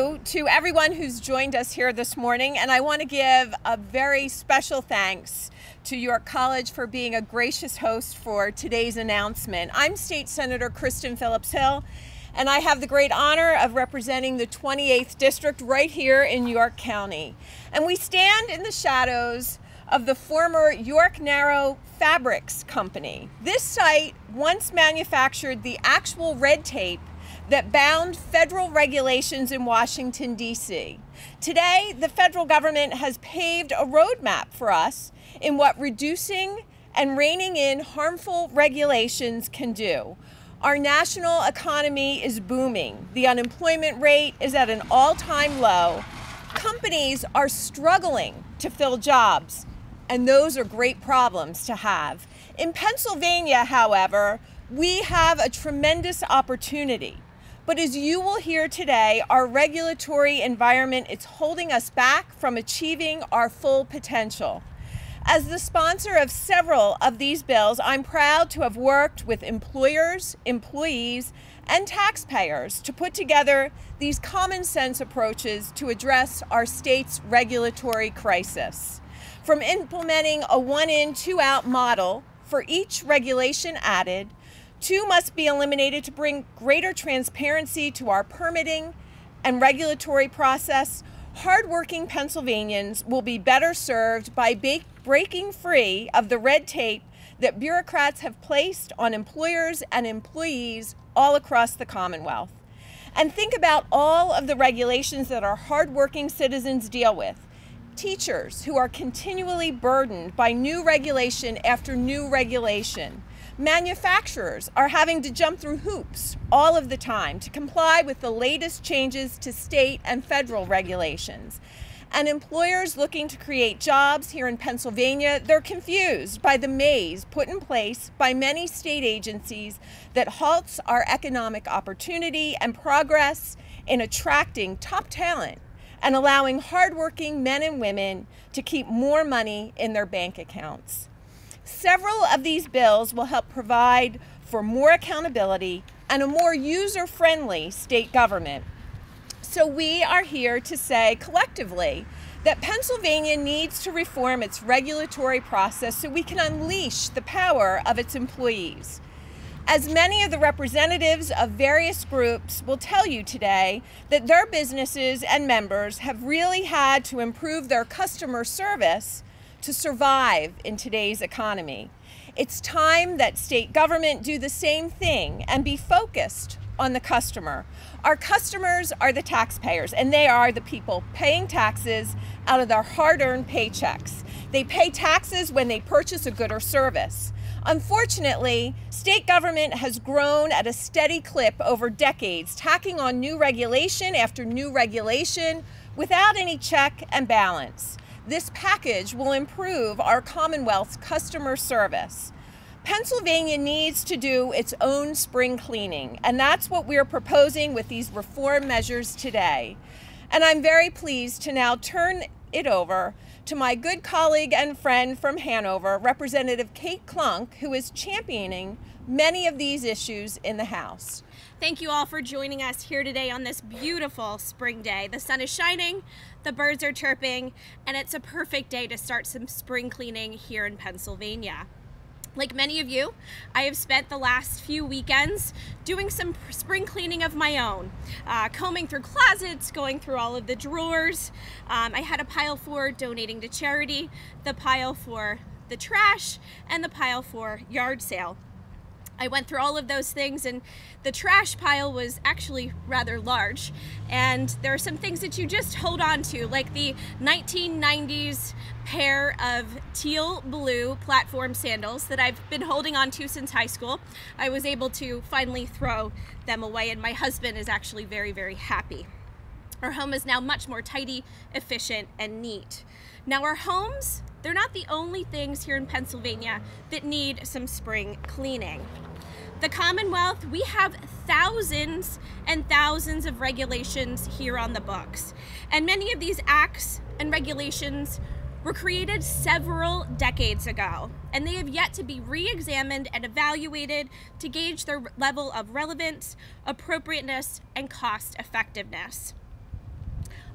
to everyone who's joined us here this morning, and I want to give a very special thanks to York College for being a gracious host for today's announcement. I'm State Senator Kristen Phillips Hill, and I have the great honor of representing the 28th District right here in York County. And we stand in the shadows of the former York Narrow Fabrics Company. This site once manufactured the actual red tape that bound federal regulations in Washington, D.C. Today, the federal government has paved a roadmap for us in what reducing and reining in harmful regulations can do. Our national economy is booming. The unemployment rate is at an all time low. Companies are struggling to fill jobs, and those are great problems to have. In Pennsylvania, however, we have a tremendous opportunity. But as you will hear today, our regulatory environment is holding us back from achieving our full potential. As the sponsor of several of these bills, I'm proud to have worked with employers, employees, and taxpayers to put together these common sense approaches to address our state's regulatory crisis. From implementing a one in, two out model for each regulation added, two must be eliminated to bring greater transparency to our permitting and regulatory process. Hardworking Pennsylvanians will be better served by breaking free of the red tape that bureaucrats have placed on employers and employees all across the Commonwealth. And think about all of the regulations that our hardworking citizens deal with. Teachers who are continually burdened by new regulation after new regulation. Manufacturers are having to jump through hoops all of the time to comply with the latest changes to state and federal regulations. And employers looking to create jobs here in Pennsylvania, they're confused by the maze put in place by many state agencies that halts our economic opportunity and progress in attracting top talent and allowing hardworking men and women to keep more money in their bank accounts. Several of these bills will help provide for more accountability and a more user friendly state government. So we are here to say collectively that Pennsylvania needs to reform its regulatory process so we can unleash the power of its employees. As many of the representatives of various groups will tell you today, that their businesses and members have really had to improve their customer service to survive in today's economy. It's time that state government do the same thing and be focused on the customer. Our customers are the taxpayers, and they are the people paying taxes out of their hard earned paychecks. They pay taxes when they purchase a good or service. Unfortunately, state government has grown at a steady clip over decades, tacking on new regulation after new regulation without any check and balance. This package will improve our Commonwealth's customer service. Pennsylvania needs to do its own spring cleaning, and that's what we're proposing with these reform measures today. And I'm very pleased to now turn it over to my good colleague and friend from Hanover, Representative Kate Klunk, who is championing many of these issues in the House. Thank you all for joining us here today on this beautiful spring day. The sun is shining, the birds are chirping, and it's a perfect day to start some spring cleaning here in Pennsylvania. Like many of you, I have spent the last few weekends doing some spring cleaning of my own, uh, combing through closets, going through all of the drawers. Um, I had a pile for donating to charity, the pile for the trash, and the pile for yard sale. I went through all of those things and the trash pile was actually rather large. And there are some things that you just hold on to, like the 1990s pair of teal blue platform sandals that I've been holding on to since high school. I was able to finally throw them away and my husband is actually very, very happy. Our home is now much more tidy, efficient, and neat. Now our homes, they're not the only things here in Pennsylvania that need some spring cleaning. The Commonwealth, we have thousands and thousands of regulations here on the books. And many of these acts and regulations were created several decades ago, and they have yet to be re examined and evaluated to gauge their level of relevance, appropriateness, and cost effectiveness.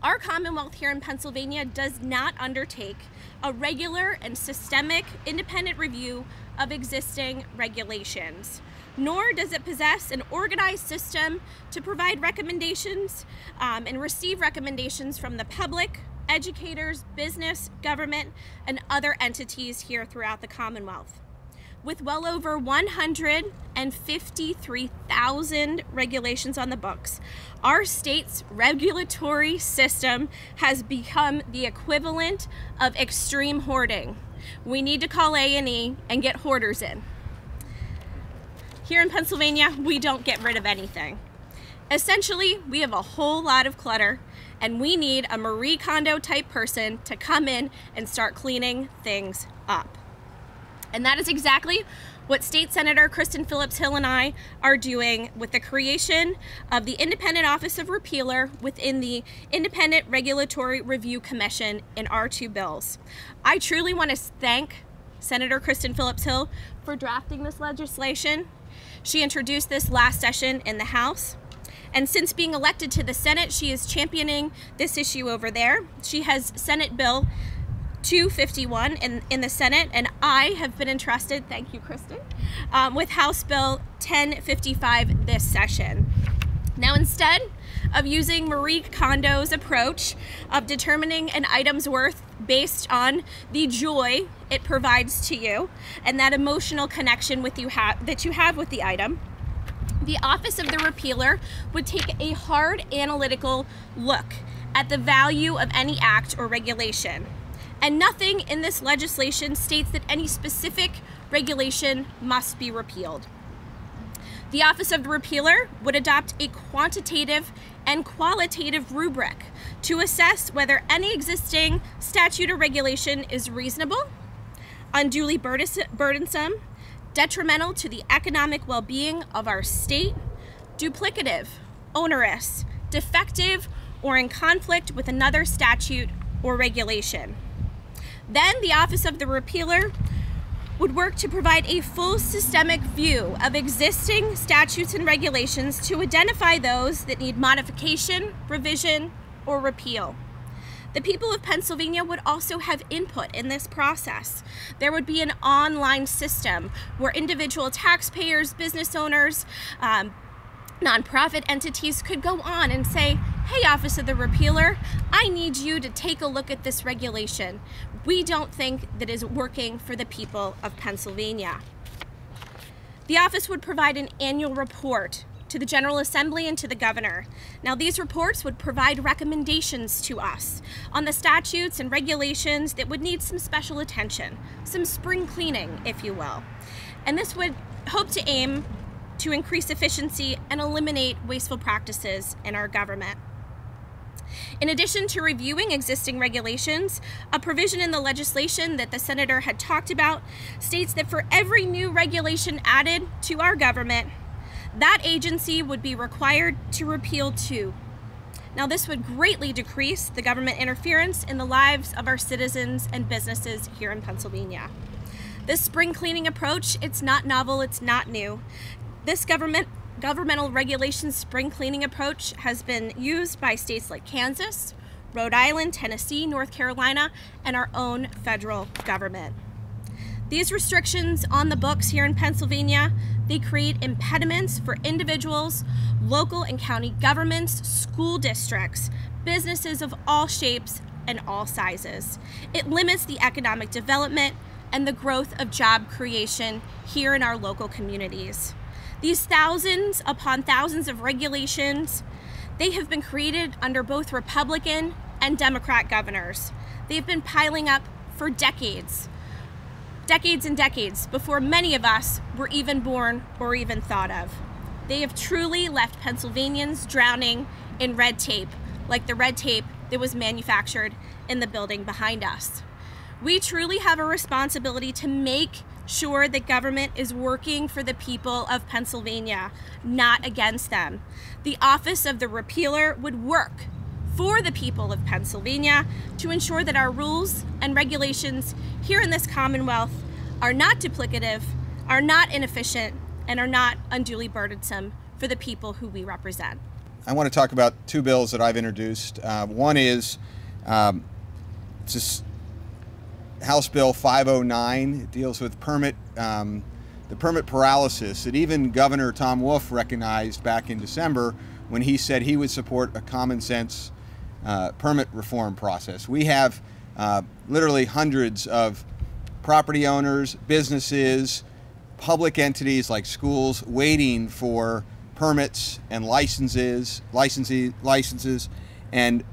Our Commonwealth here in Pennsylvania does not undertake a regular and systemic independent review of existing regulations, nor does it possess an organized system to provide recommendations um, and receive recommendations from the public, educators, business, government, and other entities here throughout the Commonwealth. With well over 153,000 regulations on the books, our state's regulatory system has become the equivalent of extreme hoarding. We need to call A&E and get hoarders in. Here in Pennsylvania, we don't get rid of anything. Essentially, we have a whole lot of clutter and we need a Marie Kondo type person to come in and start cleaning things up. And that is exactly what State Senator Kristen Phillips Hill and I are doing with the creation of the Independent Office of Repealer within the Independent Regulatory Review Commission in our two bills. I truly want to thank Senator Kristen Phillips Hill for drafting this legislation. She introduced this last session in the House. And since being elected to the Senate, she is championing this issue over there. She has Senate Bill 251 in, in the Senate, and I have been entrusted, thank you, Kristen, um, with House Bill 1055 this session. Now, instead of using Marie Kondo's approach of determining an item's worth based on the joy it provides to you and that emotional connection with you that you have with the item, the Office of the Repealer would take a hard analytical look at the value of any act or regulation and nothing in this legislation states that any specific regulation must be repealed. The Office of the Repealer would adopt a quantitative and qualitative rubric to assess whether any existing statute or regulation is reasonable, unduly burdensome, detrimental to the economic well being of our state, duplicative, onerous, defective, or in conflict with another statute or regulation. Then the Office of the Repealer would work to provide a full systemic view of existing statutes and regulations to identify those that need modification, revision, or repeal. The people of Pennsylvania would also have input in this process. There would be an online system where individual taxpayers, business owners, um, nonprofit entities could go on and say, hey, Office of the Repealer, I need you to take a look at this regulation. We don't think that is working for the people of Pennsylvania. The office would provide an annual report to the General Assembly and to the Governor. Now, these reports would provide recommendations to us on the statutes and regulations that would need some special attention, some spring cleaning, if you will. And this would hope to aim to increase efficiency and eliminate wasteful practices in our government. In addition to reviewing existing regulations, a provision in the legislation that the senator had talked about states that for every new regulation added to our government, that agency would be required to repeal two. Now, this would greatly decrease the government interference in the lives of our citizens and businesses here in Pennsylvania. This spring cleaning approach, it's not novel, it's not new. This government governmental regulation spring cleaning approach has been used by states like Kansas, Rhode Island, Tennessee, North Carolina, and our own federal government. These restrictions on the books here in Pennsylvania, they create impediments for individuals, local and county governments, school districts, businesses of all shapes and all sizes. It limits the economic development and the growth of job creation here in our local communities. These thousands upon thousands of regulations, they have been created under both Republican and Democrat governors. They've been piling up for decades, decades and decades before many of us were even born or even thought of. They have truly left Pennsylvanians drowning in red tape, like the red tape that was manufactured in the building behind us. We truly have a responsibility to make sure that government is working for the people of Pennsylvania, not against them. The Office of the Repealer would work for the people of Pennsylvania to ensure that our rules and regulations here in this Commonwealth are not duplicative, are not inefficient, and are not unduly burdensome for the people who we represent. I want to talk about two bills that I've introduced. Uh, one is um, just House Bill 509. It deals with permit um, the permit paralysis that even Governor Tom Wolf recognized back in December when he said he would support a common sense uh, permit reform process. We have uh, literally hundreds of property owners, businesses, public entities like schools waiting for permits and licenses, licenses, licenses, and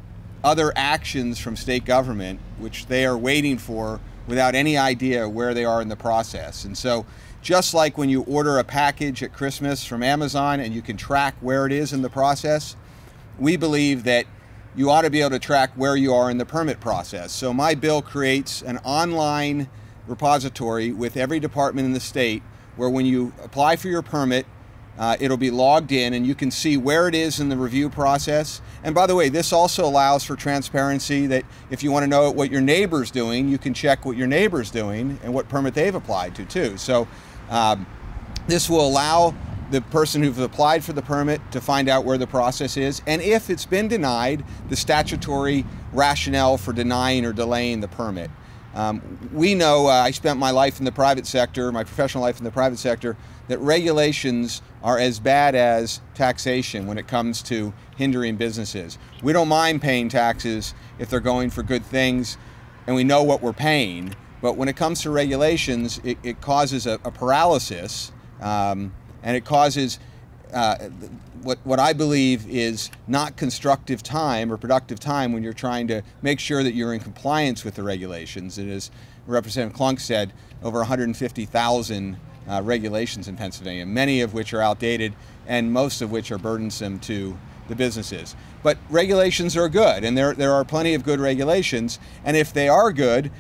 other actions from state government, which they are waiting for without any idea where they are in the process. And so, just like when you order a package at Christmas from Amazon and you can track where it is in the process, we believe that you ought to be able to track where you are in the permit process. So, my bill creates an online repository with every department in the state where when you apply for your permit, uh, it'll be logged in and you can see where it is in the review process. And by the way, this also allows for transparency that if you want to know what your neighbor's doing, you can check what your neighbor's doing and what permit they've applied to too. So um, this will allow the person who's applied for the permit to find out where the process is. And if it's been denied, the statutory rationale for denying or delaying the permit. Um, we know, uh, I spent my life in the private sector, my professional life in the private sector, that regulations are as bad as taxation when it comes to hindering businesses. We don't mind paying taxes if they're going for good things and we know what we're paying, but when it comes to regulations, it, it causes a, a paralysis um, and it causes uh, what, what I believe is not constructive time or productive time when you're trying to make sure that you're in compliance with the regulations. And as Representative Klunk said, over 150,000 uh, regulations in Pennsylvania, many of which are outdated and most of which are burdensome to the businesses. But regulations are good, and there, there are plenty of good regulations. And if they are good,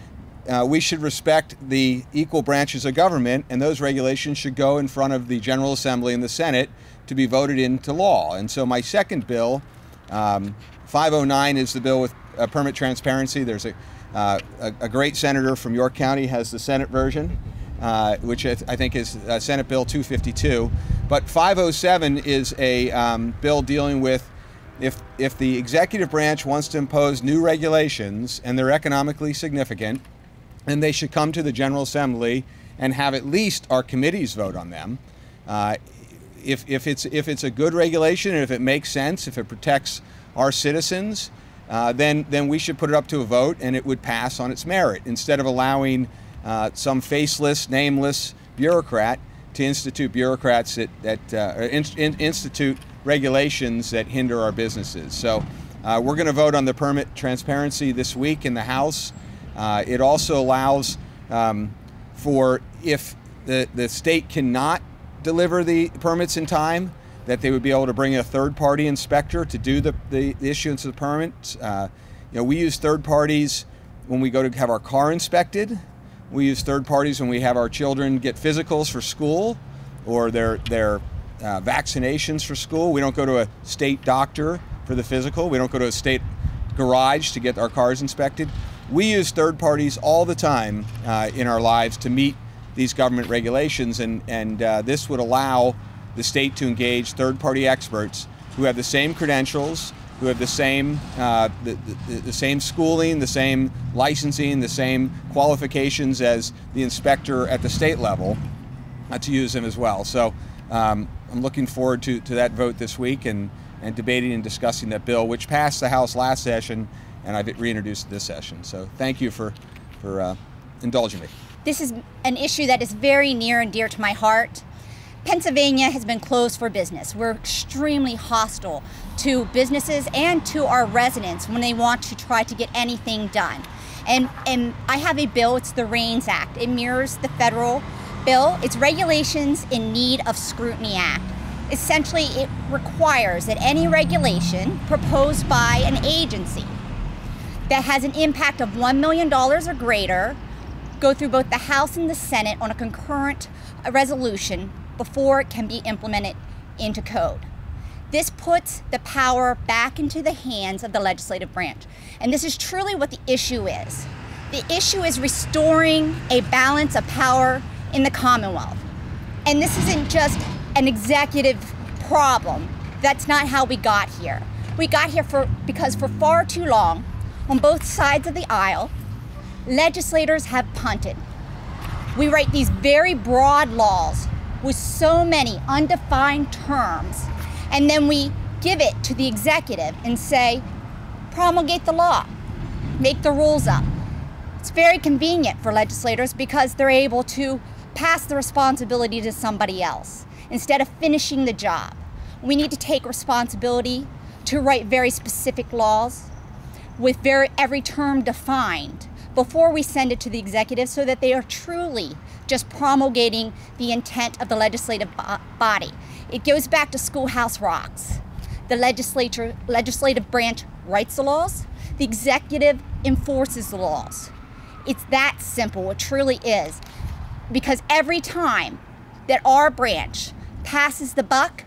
uh, we should respect the equal branches of government, and those regulations should go in front of the General Assembly and the Senate to be voted into law. And so my second bill, um, 509, is the bill with uh, permit transparency. There's a, uh, a, a, great senator from York County has the Senate version, uh, which I, th I, think is uh, Senate Bill 252. But 507 is a um, bill dealing with if, if the executive branch wants to impose new regulations and they're economically significant, then they should come to the General Assembly and have at least our committees vote on them. Uh, if, if, it's, if it's a good regulation and if it makes sense, if it protects our citizens, uh, then, then we should put it up to a vote and it would pass on its merit instead of allowing uh, some faceless, nameless bureaucrat to institute bureaucrats that, that uh, in, in, institute regulations that hinder our businesses. So uh, we're going to vote on the permit transparency this week in the House. Uh, it also allows um, for if the, the state cannot deliver the permits in time, that they would be able to bring a third party inspector to do the, the, the issuance of the permits. Uh, you know, we use third parties when we go to have our car inspected. We use third parties when we have our children get physicals for school or their, their uh, vaccinations for school. We don't go to a state doctor for the physical. We don't go to a state garage to get our cars inspected. We use third parties all the time uh, in our lives to meet these government regulations, and, and uh, this would allow the state to engage third-party experts who have the same credentials, who have the same uh, the, the, the, same schooling, the same licensing, the same qualifications as the inspector at the state level, uh, to use them as well. So um, I'm looking forward to, to that vote this week and, and debating and discussing that bill, which passed the House last session, and I've reintroduced this session. So thank you for for uh, indulging me. This is an issue that is very near and dear to my heart. Pennsylvania has been closed for business. We're extremely hostile to businesses and to our residents when they want to try to get anything done. And, and I have a bill, it's the REINS Act. It mirrors the federal bill. It's Regulations in Need of Scrutiny Act. Essentially, it requires that any regulation proposed by an agency that has an impact of $1 million or greater go through both the House and the Senate on a concurrent resolution before it can be implemented into code. This puts the power back into the hands of the legislative branch. And this is truly what the issue is. The issue is restoring a balance of power in the Commonwealth. And this isn't just an executive problem. That's not how we got here. We got here for because for far too long, on both sides of the aisle, legislators have punted. We write these very broad laws with so many undefined terms, and then we give it to the executive and say, promulgate the law, make the rules up. It's very convenient for legislators because they're able to pass the responsibility to somebody else instead of finishing the job. We need to take responsibility to write very specific laws with very every term defined before we send it to the executive so that they are truly just promulgating the intent of the legislative body. It goes back to schoolhouse rocks. The legislature legislative branch writes the laws, the executive enforces the laws. It's that simple, it truly is. Because every time that our branch passes the buck,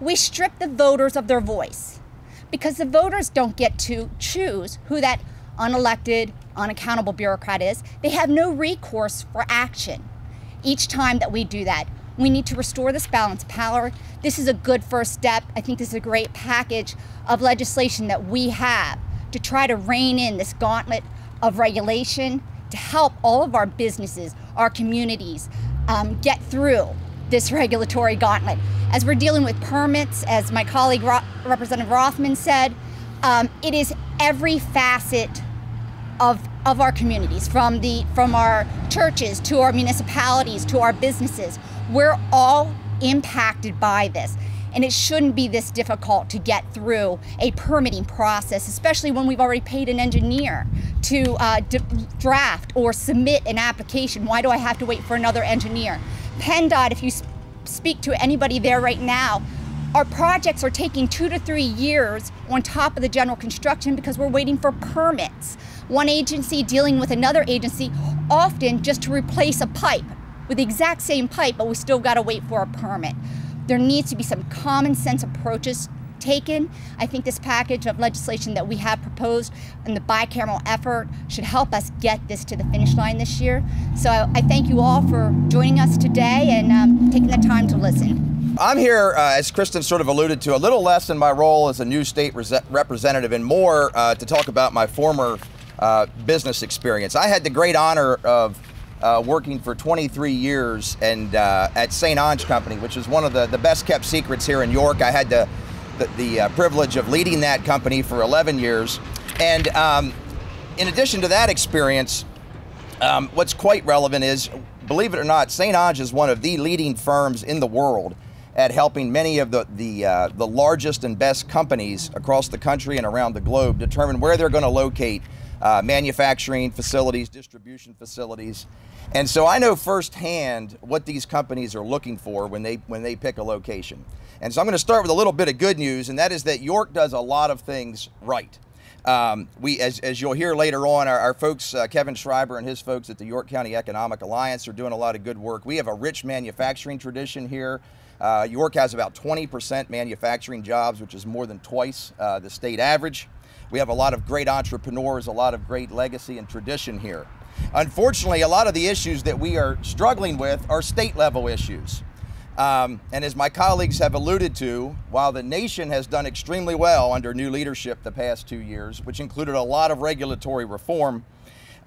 we strip the voters of their voice. Because the voters don't get to choose who that unelected, unaccountable bureaucrat is. They have no recourse for action. Each time that we do that, we need to restore this balance of power. This is a good first step. I think this is a great package of legislation that we have to try to rein in this gauntlet of regulation to help all of our businesses, our communities um, get through this regulatory gauntlet. As we're dealing with permits, as my colleague Ro Representative Rothman said, um, it is every facet of of our communities, from the from our churches to our municipalities to our businesses. We're all impacted by this. And it shouldn't be this difficult to get through a permitting process, especially when we've already paid an engineer to uh, draft or submit an application. Why do I have to wait for another engineer? PennDOT, if you speak to anybody there right now, our projects are taking two to three years on top of the general construction because we're waiting for permits. One agency dealing with another agency, often just to replace a pipe with the exact same pipe, but we still got to wait for a permit. There needs to be some common sense approaches taken. I think this package of legislation that we have proposed and the bicameral effort should help us get this to the finish line this year. So I thank you all for joining us today and um, taking the time to listen. I'm here, uh, as Kristen sort of alluded to, a little less in my role as a new state representative and more uh, to talk about my former uh, business experience. I had the great honor of uh, working for 23 years and uh, at St. Onge Company, which is one of the, the best kept secrets here in York. I had the, the, the uh, privilege of leading that company for 11 years. And um, in addition to that experience, um, what's quite relevant is, believe it or not, St. Onge is one of the leading firms in the world at helping many of the the, uh, the largest and best companies across the country and around the globe determine where they're going to locate uh, manufacturing facilities, distribution facilities. And so I know firsthand what these companies are looking for when they when they pick a location. And so I'm going to start with a little bit of good news, and that is that York does a lot of things right. Um, we, as, as you'll hear later on, our, our folks, uh, Kevin Schreiber and his folks at the York County Economic Alliance are doing a lot of good work. We have a rich manufacturing tradition here. Uh, York has about 20% manufacturing jobs, which is more than twice uh, the state average. We have a lot of great entrepreneurs, a lot of great legacy and tradition here. Unfortunately, a lot of the issues that we are struggling with are state level issues. Um, and as my colleagues have alluded to, while the nation has done extremely well under new leadership the past two years, which included a lot of regulatory reform,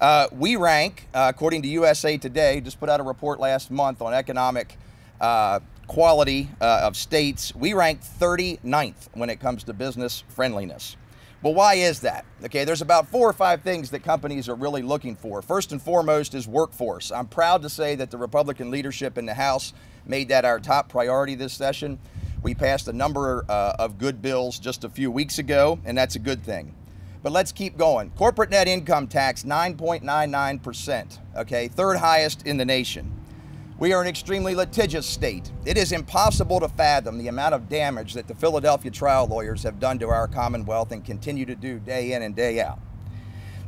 uh, we rank, uh, according to USA Today, just put out a report last month on economic uh, quality uh, of states, we rank 39th when it comes to business friendliness. Well, why is that? Okay, there's about four or five things that companies are really looking for. First and foremost is workforce. I'm proud to say that the Republican leadership in the House made that our top priority this session. We passed a number uh, of good bills just a few weeks ago, and that's a good thing. But let's keep going. Corporate net income tax, 9.99%, okay, third highest in the nation. We are an extremely litigious state. It is impossible to fathom the amount of damage that the Philadelphia trial lawyers have done to our Commonwealth and continue to do day in and day out.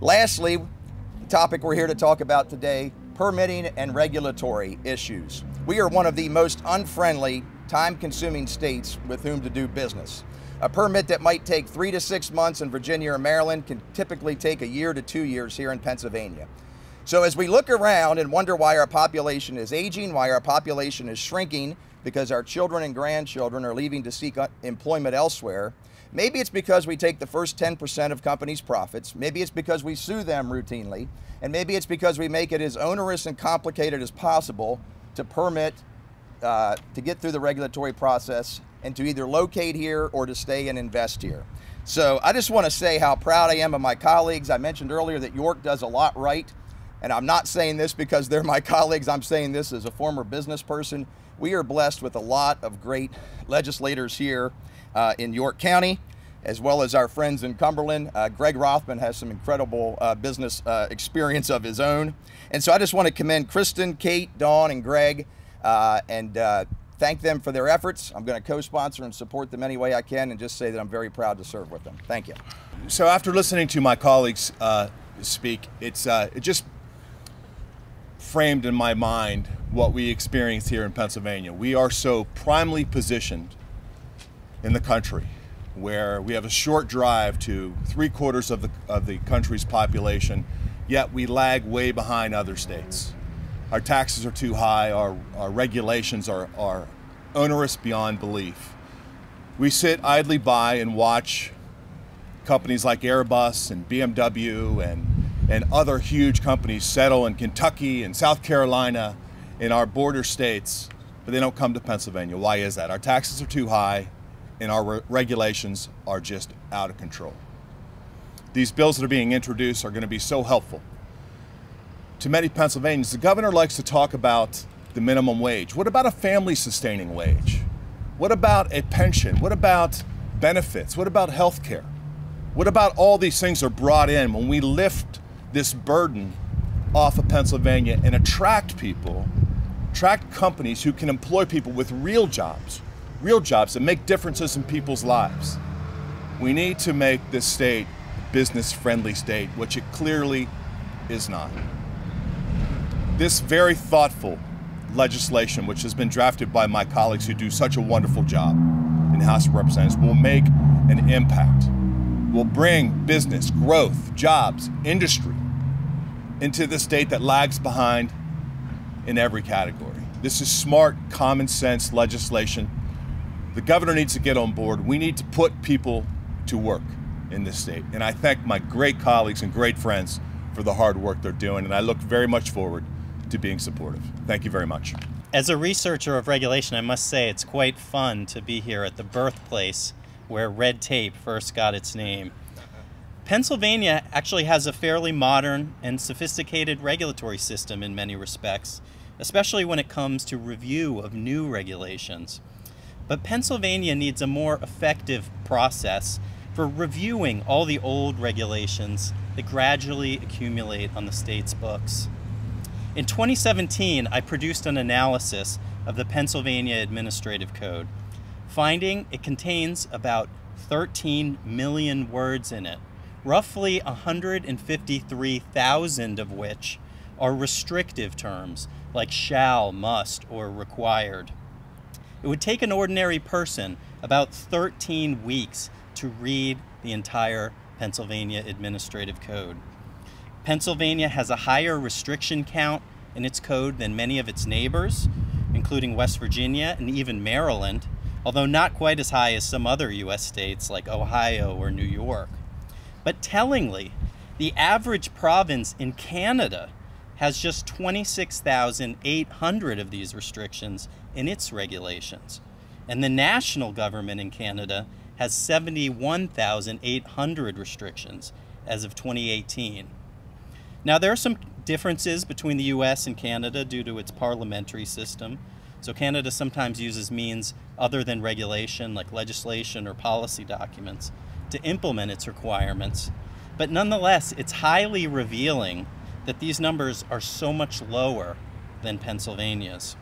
Lastly, the topic we're here to talk about today permitting and regulatory issues. We are one of the most unfriendly, time consuming states with whom to do business. A permit that might take three to six months in Virginia or Maryland can typically take a year to two years here in Pennsylvania. So as we look around and wonder why our population is aging, why our population is shrinking, because our children and grandchildren are leaving to seek employment elsewhere. Maybe it's because we take the first 10% of companies' profits. Maybe it's because we sue them routinely. And maybe it's because we make it as onerous and complicated as possible to permit, uh, to get through the regulatory process and to either locate here or to stay and invest here. So I just want to say how proud I am of my colleagues. I mentioned earlier that York does a lot right. And I'm not saying this because they're my colleagues. I'm saying this as a former business person. We are blessed with a lot of great legislators here uh, in York County, as well as our friends in Cumberland. Uh, Greg Rothman has some incredible uh, business uh, experience of his own. And so I just want to commend Kristen, Kate, Dawn, and Greg, uh, and uh, thank them for their efforts. I'm going to co-sponsor and support them any way I can and just say that I'm very proud to serve with them. Thank you. So after listening to my colleagues speak, it's it just framed in my mind what we experience here in Pennsylvania. We are so primely positioned in the country where we have a short drive to three quarters of the, of the country's population, yet we lag way behind other states. Our taxes are too high, our, our regulations are, are onerous beyond belief. We sit idly by and watch companies like Airbus and BMW and and other huge companies settle in Kentucky and South Carolina in our border states, but they don't come to Pennsylvania. Why is that? Our taxes are too high and our re regulations are just out of control. These bills that are being introduced are going to be so helpful to many Pennsylvanians. The governor likes to talk about the minimum wage. What about a family sustaining wage? What about a pension? What about benefits? What about health care? What about all these things are brought in when we lift this burden off of Pennsylvania and attract people, attract companies who can employ people with real jobs, real jobs that make differences in people's lives. We need to make this state a business friendly state, which it clearly is not. This very thoughtful legislation, which has been drafted by my colleagues who do such a wonderful job in the House of Representatives, will make an impact, will bring business, growth, jobs, industry into the state that lags behind in every category. This is smart, common sense legislation. The governor needs to get on board. We need to put people to work in this state. And I thank my great colleagues and great friends for the hard work they're doing, and I look very much forward to being supportive. Thank you very much. As a researcher of regulation, I must say it's quite fun to be here at the birthplace where red tape first got its name. Pennsylvania actually has a fairly modern and sophisticated regulatory system in many respects, especially when it comes to review of new regulations. But Pennsylvania needs a more effective process for reviewing all the old regulations that gradually accumulate on the state's books. In 2017, I produced an analysis of the Pennsylvania Administrative Code, finding it contains about 13 million words in it, roughly 153,000 of which are restrictive terms like shall, must, or required. It would take an ordinary person about 13 weeks to read the entire Pennsylvania Administrative Code. Pennsylvania has a higher restriction count in its code than many of its neighbors, including West Virginia and even Maryland, although not quite as high as some other U.S. states like Ohio or New York. But tellingly, the average province in Canada has just 26,800 of these restrictions in its regulations. And the national government in Canada has 71,800 restrictions as of 2018. Now, there are some differences between the US and Canada due to its parliamentary system. So, Canada sometimes uses means other than regulation, like legislation or policy documents to implement its requirements. But nonetheless, it's highly revealing that these numbers are so much lower than Pennsylvania's.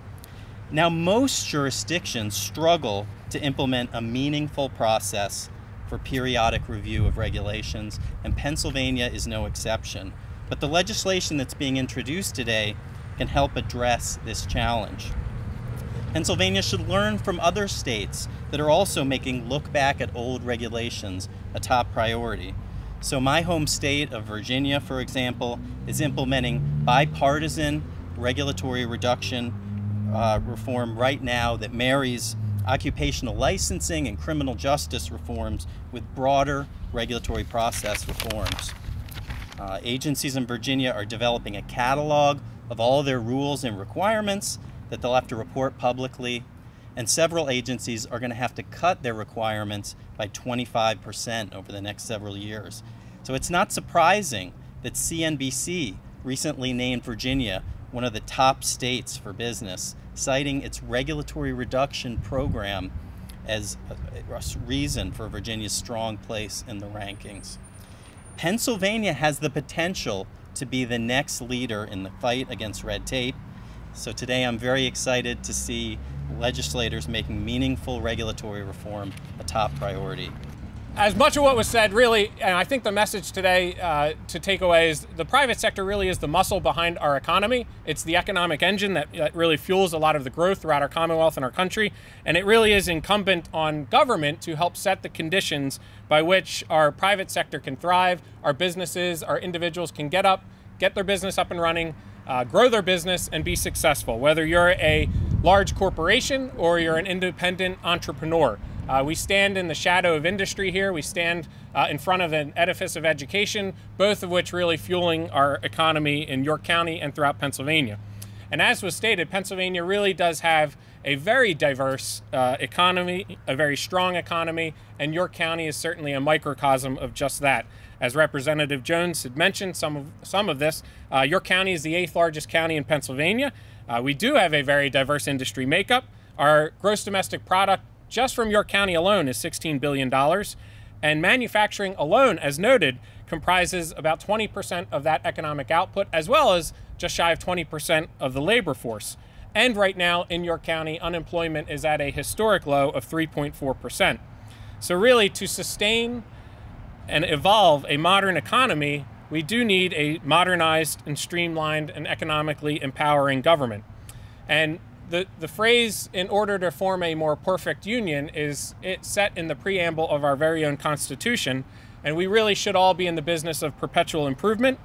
Now, most jurisdictions struggle to implement a meaningful process for periodic review of regulations, and Pennsylvania is no exception. But the legislation that's being introduced today can help address this challenge. Pennsylvania should learn from other states that are also making look back at old regulations a top priority. So, my home state of Virginia, for example, is implementing bipartisan regulatory reduction uh, reform right now that marries occupational licensing and criminal justice reforms with broader regulatory process reforms. Uh, agencies in Virginia are developing a catalog of all their rules and requirements that they'll have to report publicly, and several agencies are going to have to cut their requirements by 25% over the next several years. So it's not surprising that CNBC recently named Virginia one of the top states for business, citing its regulatory reduction program as a reason for Virginia's strong place in the rankings. Pennsylvania has the potential to be the next leader in the fight against red tape. So today I'm very excited to see legislators making meaningful regulatory reform a top priority as much of what was said really, and I think the message today uh, to take away is the private sector really is the muscle behind our economy. It's the economic engine that, that really fuels a lot of the growth throughout our Commonwealth and our country. And it really is incumbent on government to help set the conditions by which our private sector can thrive, our businesses, our individuals can get up, get their business up and running, uh, grow their business, and be successful, whether you're a large corporation or you're an independent entrepreneur. Uh, we stand in the shadow of industry here. We stand uh, in front of an edifice of education, both of which really fueling our economy in York County and throughout Pennsylvania. And as was stated, Pennsylvania really does have a very diverse uh, economy, a very strong economy, and York County is certainly a microcosm of just that. As Representative Jones had mentioned some of, some of this, uh, York County is the eighth largest county in Pennsylvania. Uh, we do have a very diverse industry makeup. Our gross domestic product just from York County alone is $16 billion. And manufacturing alone, as noted, comprises about 20% of that economic output, as well as just shy of 20% of the labor force. And right now in York County, unemployment is at a historic low of 3.4%. So, really, to sustain and evolve a modern economy, we do need a modernized and streamlined and economically empowering government. And the, the phrase in order to form a more perfect union is it set in the preamble of our very own constitution and we really should all be in the business of perpetual improvement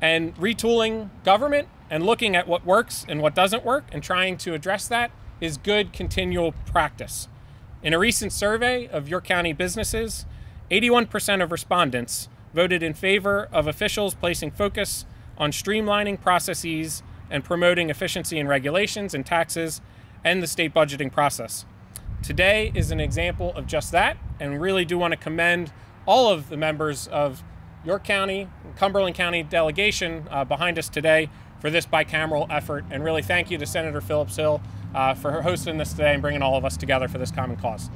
and retooling government and looking at what works and what doesn't work and trying to address that is good continual practice in a recent survey of York County businesses 81% of respondents voted in favor of officials placing focus on streamlining processes and promoting efficiency in regulations and taxes and the state budgeting process. Today is an example of just that, and really do want to commend all of the members of York County, Cumberland County delegation uh, behind us today for this bicameral effort, and really thank you to Senator Phillips Hill uh, for hosting this today and bringing all of us together for this common cause.